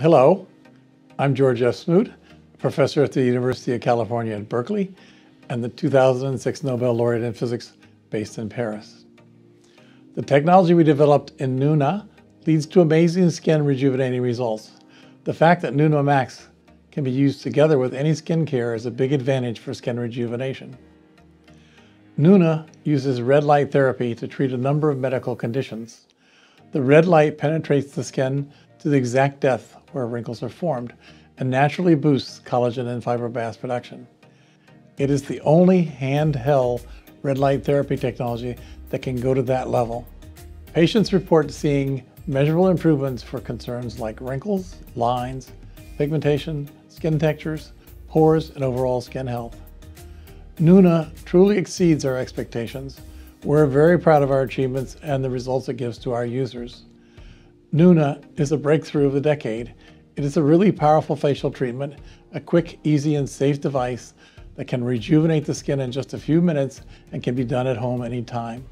Hello, I'm George F. Smoot, professor at the University of California at Berkeley and the 2006 Nobel laureate in physics based in Paris. The technology we developed in Nuna leads to amazing skin rejuvenating results. The fact that Nuna Max can be used together with any skincare is a big advantage for skin rejuvenation. Nuna uses red light therapy to treat a number of medical conditions. The red light penetrates the skin to the exact depth where wrinkles are formed and naturally boosts collagen and fibroblast production. It is the only handheld red light therapy technology that can go to that level. Patients report seeing measurable improvements for concerns like wrinkles, lines, pigmentation, skin textures, pores, and overall skin health. Nuna truly exceeds our expectations. We're very proud of our achievements and the results it gives to our users. Nuna is a breakthrough of the decade. It is a really powerful facial treatment, a quick, easy, and safe device that can rejuvenate the skin in just a few minutes and can be done at home anytime.